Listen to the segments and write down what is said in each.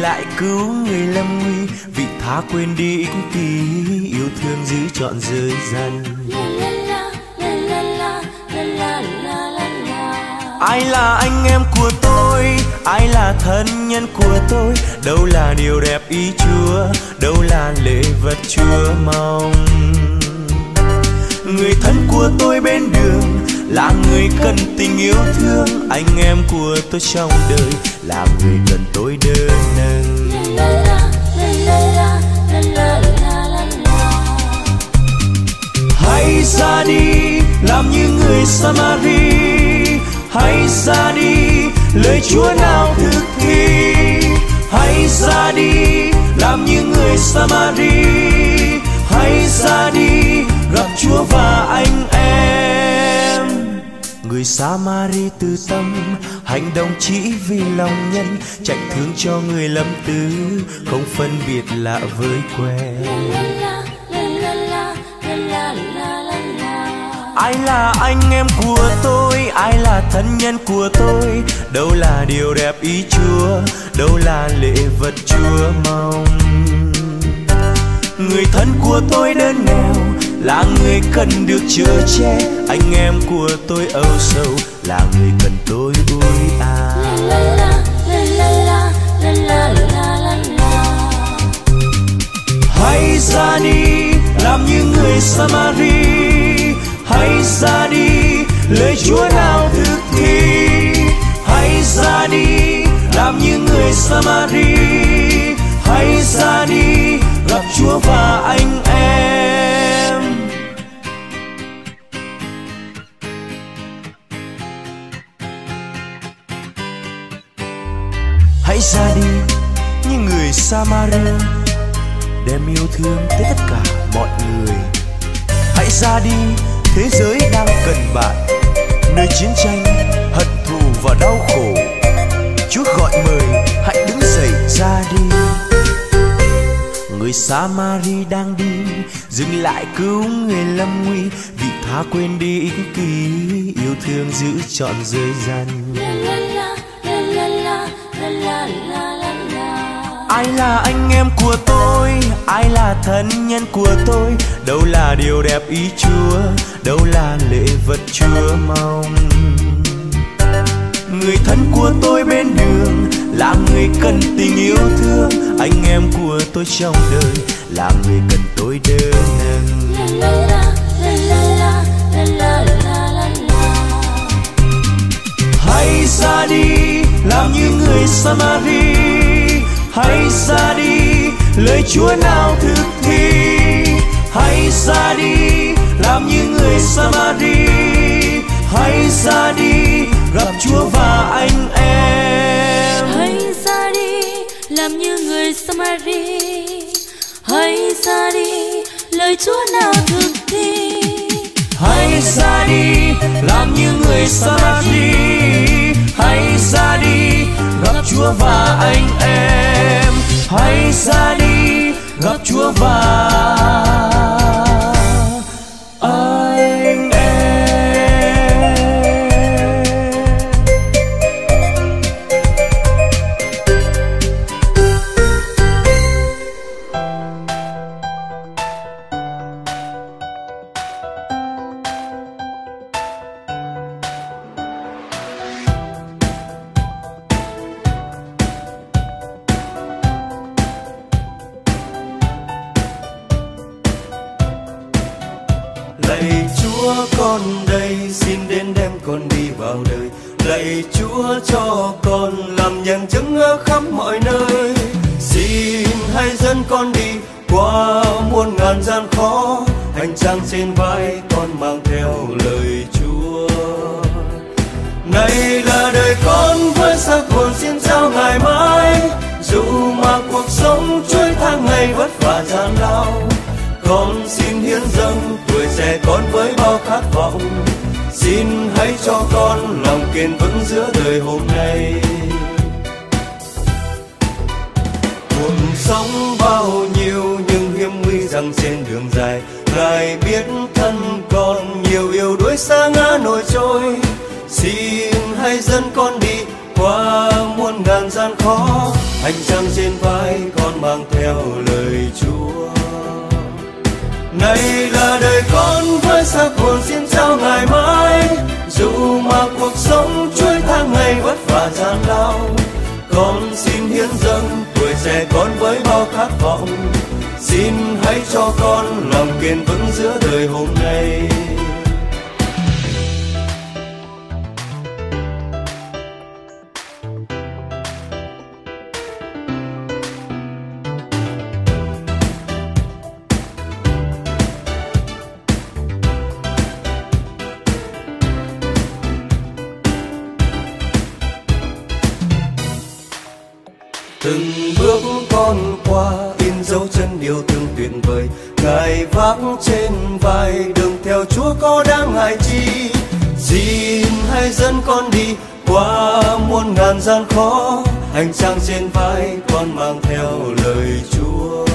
lại cứu người lâm nguy. Vị tha quên đi ích kỷ yêu thương giữ trọn giới dân ai là anh em của tôi? Ai là thân nhân của tôi? Đâu là điều đẹp ý chúa? Đâu là lễ vật chúa mong? Người thân của tôi bên đường là người cần tình yêu thương. Anh em của tôi trong đời là người cần tôi đơn nâng hãy ra đi, làm như người samari. Hãy ra đi, lời chúa nào thực thi. Hãy ra đi, làm như người samari. Hãy ra đi, gặp chúa và anh em người samari từ tâm, hành động chỉ vì lòng nhân chạy thương cho người lâm tứ không phân biệt lạ với quen. Ai là anh em của tôi? Ai là thân nhân của tôi? Đâu là điều đẹp ý chúa? Đâu là lễ vật chúa mong? Người thân của tôi đơn nghèo là người cần được chở che anh em của tôi âu sầu. Là người cần tôi ui à hãy ra đi làm như người samari. Hãy ra đi lời chúa nào thực thi. Hãy ra đi làm như người samari. Hãy ra đi gặp chúa và anh em hãy ra đi như người Samaria, đem yêu thương tới tất cả mọi người. Hãy ra đi, thế giới đang cần bạn, nơi chiến tranh, hận thù và đau khổ. Chúa gọi mời, hãy đứng dậy ra đi. Người samari đang đi, dừng lại cứu người lâm nguy, vì tha quên đi ích kỷ, yêu thương giữ trọn giới gian. Ai là anh em của tôi? Ai là thân nhân của tôi? Đâu là điều đẹp ý chúa? Đâu là lễ vật chúa mong? Người thân của tôi bên đường là người cần tình yêu thương. Anh em của tôi trong đời là người cần tôi đỡ nâng hãy ra đi làm như người samari hãy ra đi lời chúa nào thực thi. Hãy ra đi làm như người samari. Hãy ra đi gặp chúa và anh em. Hãy ra đi làm như người samari. Hãy ra đi lời chúa nào thực thi. Hãy ra đi làm như người samari. Hãy ra đi gặp chúa và anh em hãy ra đi gặp chúa và con đi vào đời. Lạy chúa cho con làm nhân chứng ở khắp mọi nơi. Xin hãy dẫn con đi qua muôn ngàn gian khó. Hành trang trên vai con mang theo lời chúa. Này là đời con với xác hồn xin trao ngày mai dù mà cuộc sống chuỗi tháng ngày vất vả gian lao, con xin hiến dâng tuổi trẻ con với bao khát vọng xin hãy cho con lòng kiên vững giữa đời hôm nay. Cuộc sống bao nhiêu nhưng hiểm nguy rằng trên đường dài. Ngài biết thân con nhiều yêu đuối xa ngã nổi trôi. Xin hãy dẫn con đi qua muôn ngàn gian khó. Hành trang trên vai con mang theo lời chúa. Này là đời con với xác hồn gian lao. Con xin hiến dâng, tuổi trẻ con với bao khát vọng. Xin hãy cho con lòng kiên vững giữa đời hôm nay. Hành trang trên vai con mang theo lời chúa.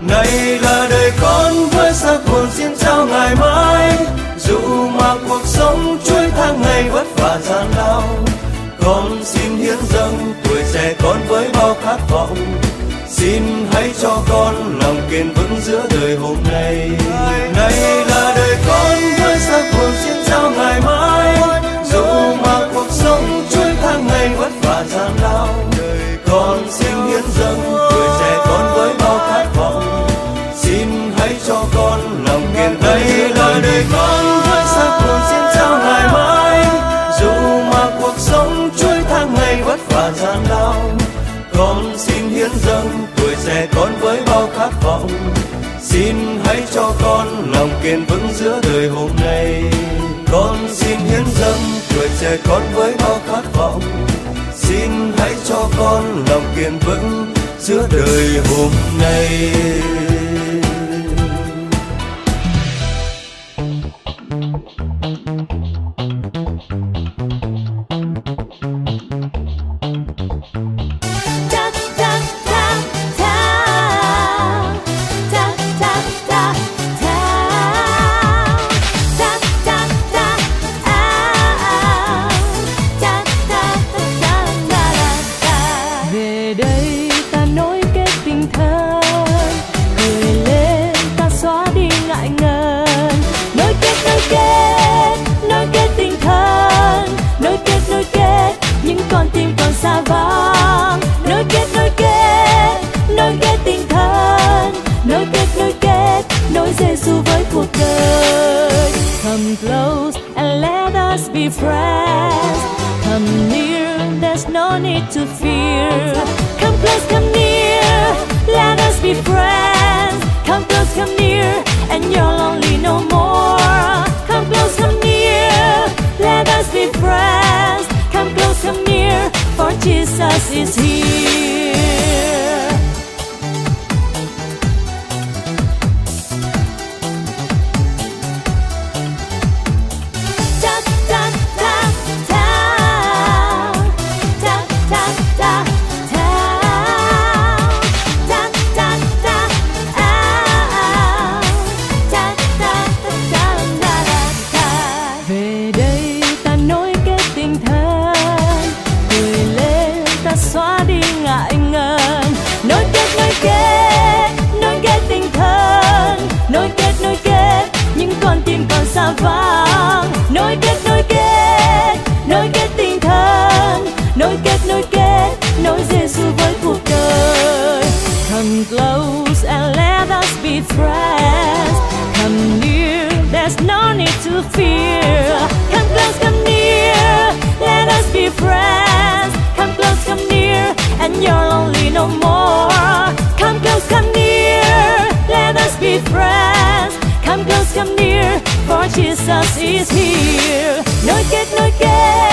Này là đời con với xác hồn xin trao ngày mai dù mà cuộc sống chuỗi tháng ngày vất vả gian lao, con xin hiến dâng tuổi trẻ con với bao khát vọng. Xin hãy cho con lòng kiên vững giữa đời hôm nay. Này là đời con với xác hồn xin trao ngày mai vả gian lao con xin hiến dâng tuổi trẻ con với bao khát vọng. Xin hãy cho con lòng kiên đây là đời con với xác hồn xin trao ngày mai. Dù mà cuộc sống chuỗi tháng ngày vất vả gian lao con xin hiến dâng tuổi trẻ con với bao khát vọng. Xin hãy cho con lòng kiên vững giữa đời hôm nay. Con xin hiến dâng tuổi trẻ con với bao khát vọng xin hãy cho con lòng kiên vững giữa đời hôm nay. Close and let us be friends. Come near there's no need to fear. Come close come near let us be friends. Come close come near and you're lonely no more. Come close come near let us be friends. Come close come near for jesus is here is here. No get, no get.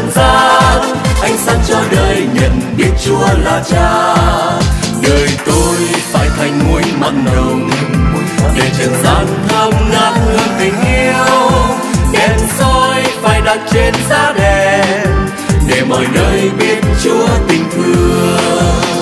Sáng trần gian. Ánh sáng cho đời nhận biết chúa là cha. Đời tôi phải thành muối mặn nồng. Để trần gian thơm ngát hương tình yêu. Đèn soi phải đặt trên giá đèn. Để mọi nơi biết chúa tình thương.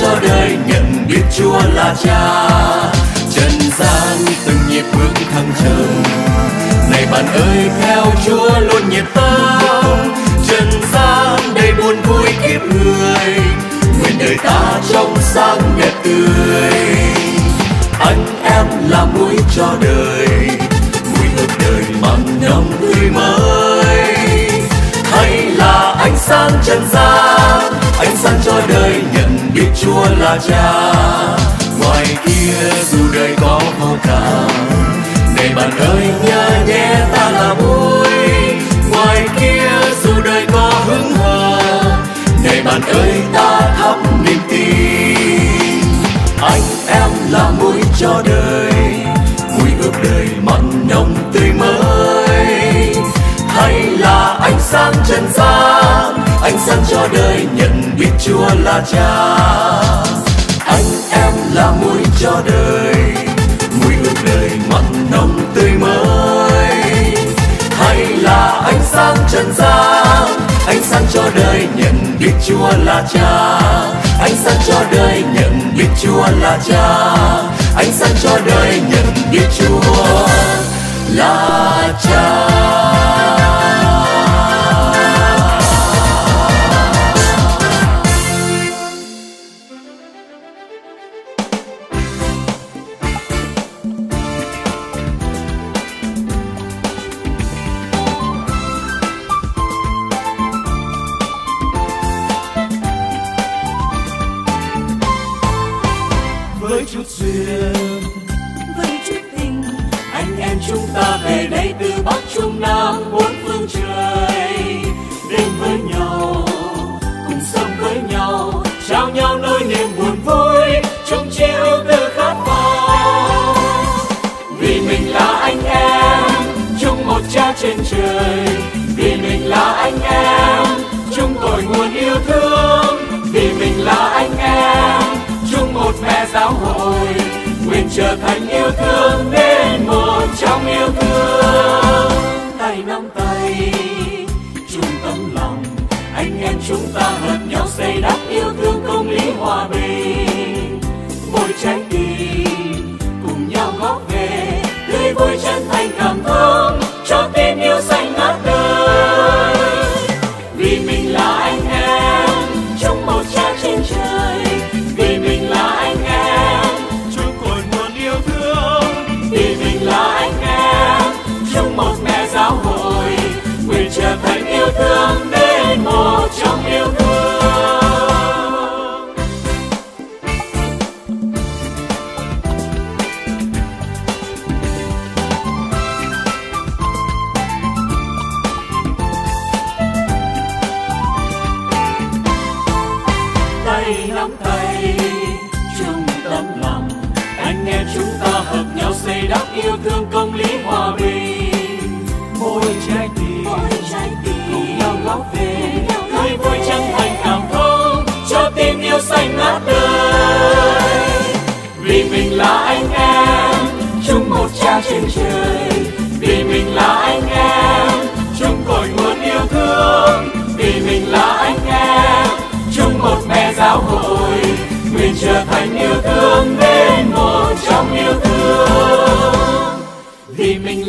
Cho đời, nhận biết chúa là cha. Trần gian từng nhịp bước thăng trầm. Này bạn ơi, theo chúa luôn nhiệt tâm. Trần gian đầy buồn vui kiếp người. Nguyện đời ta trong sáng đẹp tươi. Anh em là muối cho đời. Muối ước đời mang nồng tươi mới là sáng trần gian ánh sáng cho đời nhận biết chúa là cha. Ngoài kia dù đời có vô cảm này bạn ơi, nhớ nhé ta là muối ngoài kia dù đời có hứng hờ này bạn ơi, ta thắp niềm tin. Anh em là muối cho đời muối ước đời mặn nồng tươi mới. Hay là ánh sáng trần gian ánh sáng cho đời, nhận biết chúa là cha. Anh em là muối cho đời muối ước đời mặn nồng tươi mới. Hay là ánh sáng trần gian, ánh sáng cho đời, nhận biết chúa là cha. Ánh sáng cho đời, nhận biết chúa là cha. Ánh sáng cho đời, nhận biết chúa là cha. Anh em chúng ta về đây từ bắc trung nam, bốn phương trời. Đến với nhau, cùng sống với nhau, trao nhau nỗi niềm buồn vui chung chia ưu tư khát vọng. Vì mình là anh em, chung một cha trên trời. Vì mình là anh em, chung cội nguồn yêu thương. Vì mình là anh em, chung một mẹ giáo hội trở thành yêu thương bên một trong yêu thương. Tay nắm tay, chung tấm lòng. Anh em chúng ta hợp nhau xây đắp yêu thương công lý hòa bình. Mỗi trái tim cùng nhau góp về, tươi vui chân thành cảm thông. Cho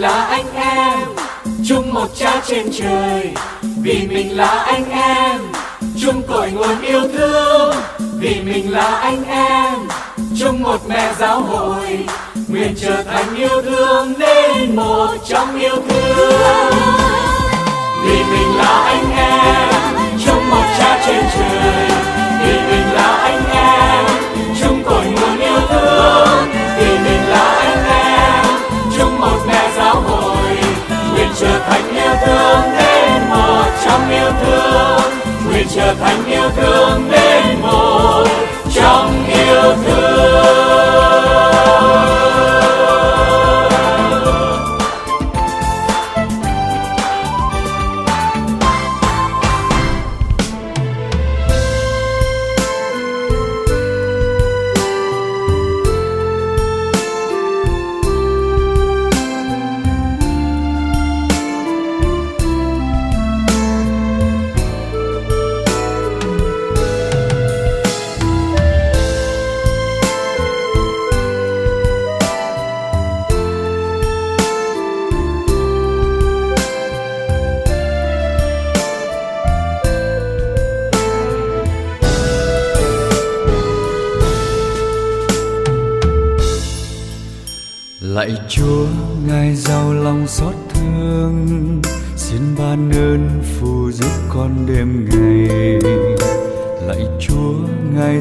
là anh em. Chung một cha trên trời, vì mình là anh em. Chung cội nguồn yêu thương, vì mình là anh em. Chung một mẹ giáo hội, nguyện trở thành yêu thương nên một trong yêu thương. Vì mình là anh em, chung một cha trên trời, vì mình là anh em. Chung cội nguồn yêu thương, vì mình là anh em. Chung một mẹ giáo hội trở thành yêu thương đến một trong yêu thương. Nguyện trở thành yêu thương đến một trong yêu thương.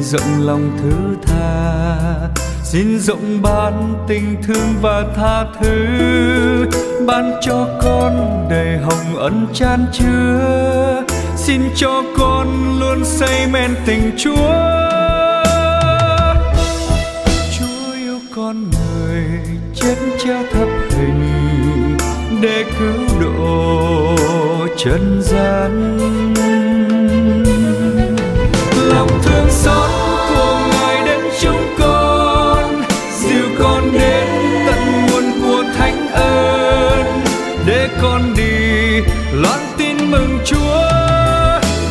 Rộng lòng thứ tha. Xin rộng ban tình thương và tha thứ. Ban cho con đầy hồng ân chan chứa. Xin cho con luôn say men tình chúa. Chúa yêu con người chết treo thập hình để cứu độ trần gian. Loan tin mừng chúa.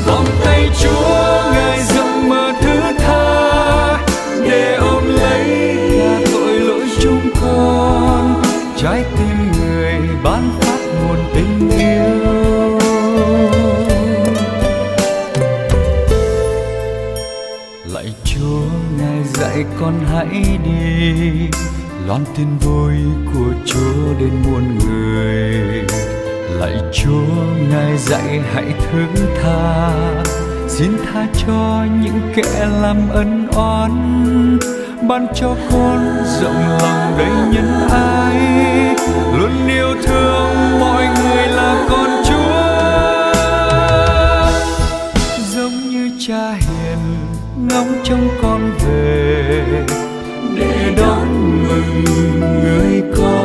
Vòng tay chúa, ngài rộng mở thứ tha. Để ôm lấy cả tội lỗi chúng con. Trái tim người ban phát nguồn tình yêu. Lạy chúa, ngài dạy con hãy đi. Loan tin vui của chúa đến muôn người lạy chúa, ngài dạy hãy thứ tha. Xin tha cho những kẻ làm ân oán, ban cho con rộng lòng đầy nhân ái. Luôn yêu thương mọi người là con chúa. Giống như cha hiền, ngóng trông con về để đón mừng người con.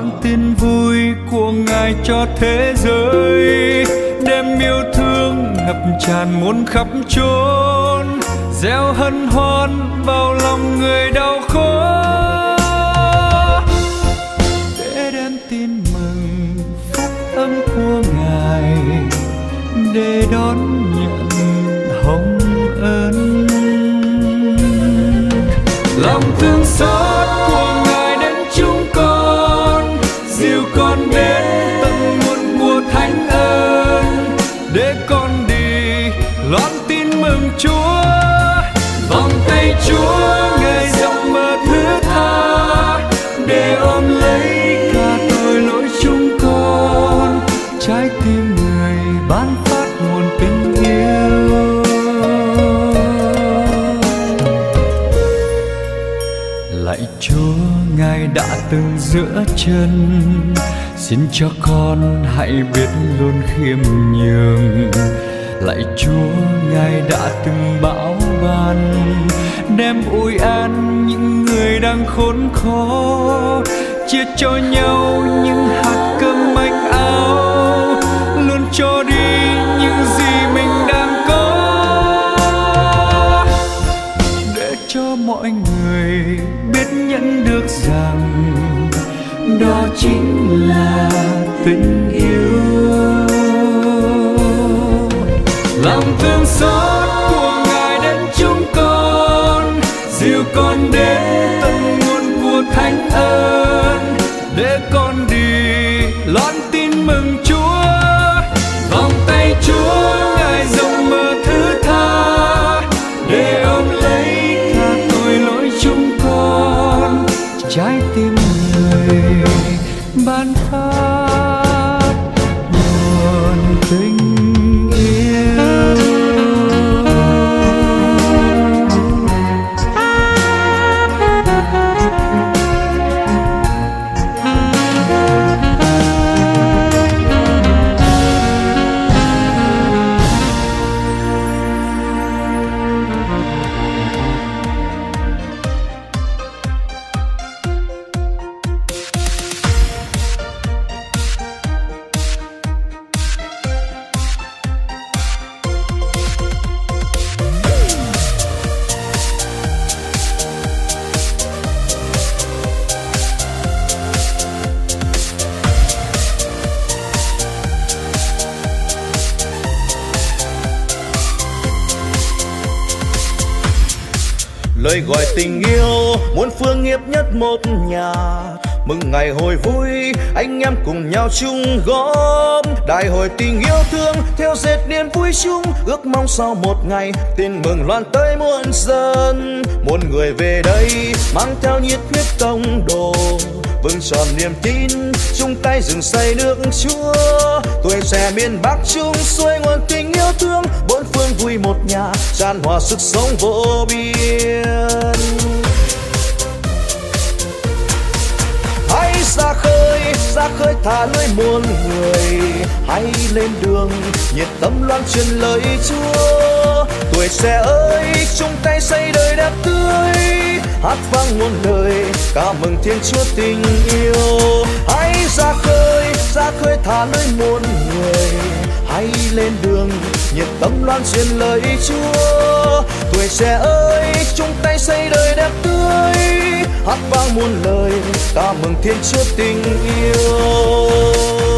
Loan tin vui của ngài cho thế giới. Đem yêu thương ngập tràn muôn khắp chốn. Gieo hân hoan vào lòng người đau khổ chúa, ngài đã từng giữa chân. Xin cho con hãy biết luôn khiêm nhường. Lạy chúa, ngài đã từng bảo ban, đem ủi an những người đang khốn khó, chia cho nhau những hạt cơm manh áo, luôn cho đi những gì mình đang có. Để cho mọi người đó chính là tình yêu. Lòng thương xót của ngài đến chúng con, dìu con đến tận nguồn của thánh ơn để con đi lời gọi tình yêu muốn phương nghiệp nhất một nhà. Mừng ngày hồi vui, anh em cùng nhau chung góp. Đại hội tình yêu thương, theo dệt niềm vui chung. Ước mong sau một ngày, tin mừng loan tới muôn dân. Muôn người về đây, mang theo nhiệt huyết công đồ vững tròn niềm tin, chung tay rừng xây nước chúa. Tuổi trẻ miền bắc chung xuôi nguồn tình yêu thương, bốn phương vui một nhà tràn hòa sức sống vô biên. Hãy ra khơi ra khơi thả lưới muôn người. Hãy lên đường, nhiệt tâm loan truyền lời chúa. Tuổi trẻ ơi, chung tay xây đời đẹp tươi, hát vang muôn đời ca mừng thiên chúa tình yêu. Hãy ra khơi ra khơi thả lưới muôn người. Hãy lên đường, nhiệt tâm loan truyền lời chúa. Tuổi trẻ ơi, chung tay xây đời đẹp tươi. Hát vang muôn lời ca mừng thiên chúa tình yêu.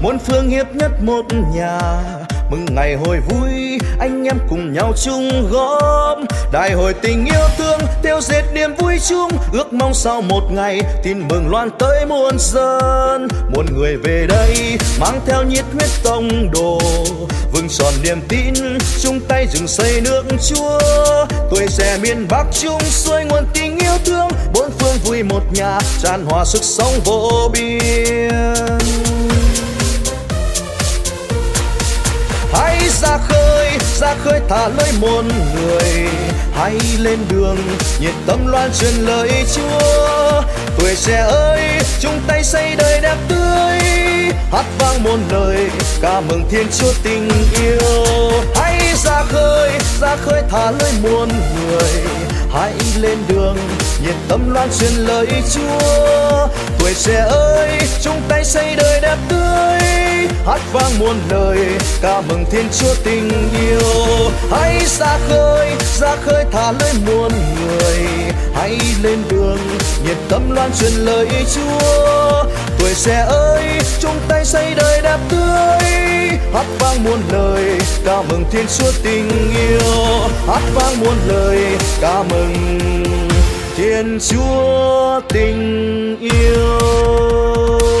Muôn phương hiệp nhất một nhà. Mừng ngày hồi vui, anh em cùng nhau chung góp. Đại hội tình yêu thương theo dệt niềm vui chung. Ước mong sau một ngày, tin mừng loan tới muôn dân. Muôn người về đây, mang theo nhiệt huyết tông đồ. Vững tròn niềm tin, chung tay dựng xây nước chúa. Tuổi trẻ miền bắc chung xuôi nguồn tình yêu thương. Bốn phương vui một nhà, tràn hòa sức sống vô biên. Hãy ra khơi ra khơi thả lưới muôn người. Hãy lên đường, nhiệt tâm loan truyền lời chúa. Tuổi trẻ ơi, chung tay xây đời đẹp tươi. Hát vang muôn lời, ca mừng thiên chúa tình yêu. Hãy ra khơi ra khơi thả lưới muôn người. Hãy lên đường, nhiệt tâm loan truyền lời chúa. Tuổi trẻ ơi, chung tay xây đời đẹp tươi hát vang muôn lời, ca mừng thiên chúa tình yêu. Hãy ra khơi ra khơi thả lưới muôn người. Hãy lên đường, nhiệt tâm loan truyền lời chúa. Tuổi trẻ ơi, chung tay xây đời đẹp tươi. Hát vang muôn lời, ca mừng thiên chúa tình yêu. Hát vang muôn lời, ca mừng thiên chúa tình yêu.